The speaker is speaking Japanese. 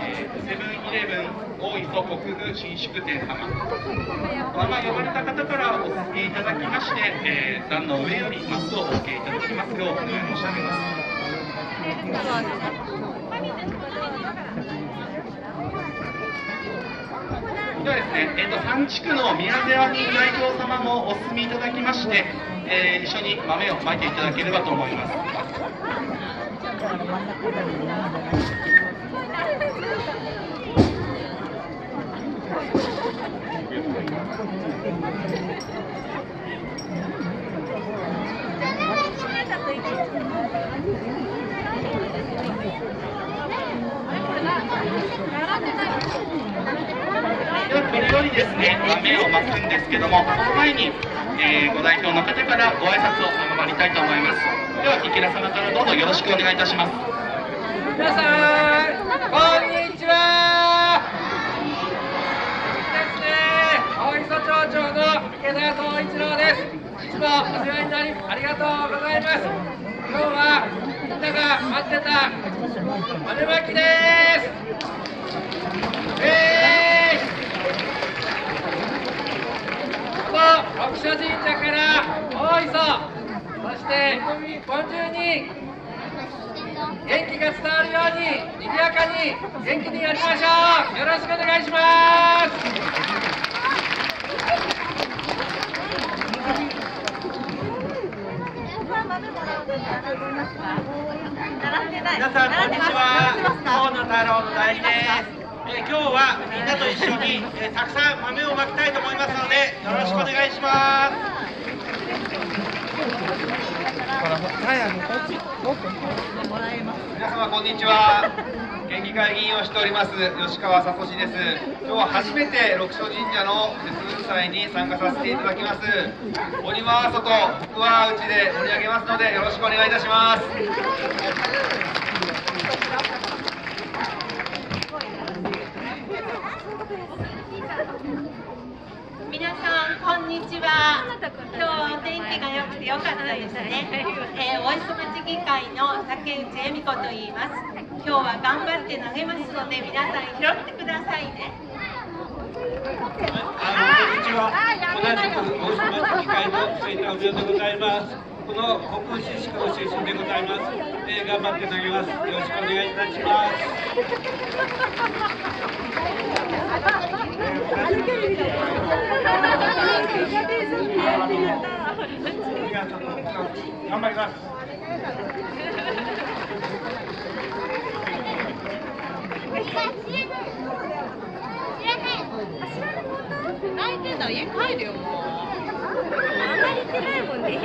えーセブンイレブン大磯国府新宿店様お名前呼ばれた方からお付けいただきまして、えー段の上よりマスをお付けいただきますようお願い申し上げますではですね、えー、と3地区の宮沢人代表様もお進みいただきまして、えー一緒に豆をまいていただければと思います。ではですね、豆をまくんですけども、その前に、えーご代表の方からご挨拶を賜りたいと思います。では、池田様からどうぞよろしくお願いいたします。皆さん、こんにちは。ですね、大磯町長の池田総一郎です。いつもお世話になりありがとうございます。今日はみんなが待ってた豆まきです。えーこの六所神社から大磯、そして日本中に元気が伝わるように賑やかに元気にやりましょう。よろしくお願いします。皆さんこんにちは。河野太郎の代理ですえー今日はみんなと一緒に、えーたくさん豆をまきたいと思いますのでよろしくお願いします。皆様こんにちは。県議会議員をしております吉川聡です。今日は初めて六所神社の節分祭に参加させていただきます。鬼は外福は内で盛り上げますのでよろしくお願いいたします皆さんこんにちは今日はお天気が良くて良かったですね、えー、お磯町議会の竹内恵美子と言います今日は頑張って投げますので皆さん拾ってくださいねあこんにちは。同じく大島町議会の末田上でございます。この国府市の出身でございます。えー頑張って投げます。よろしくお願いいたします。頑張ります。泣いてんだ家帰るよもうあんまり行ってないもんね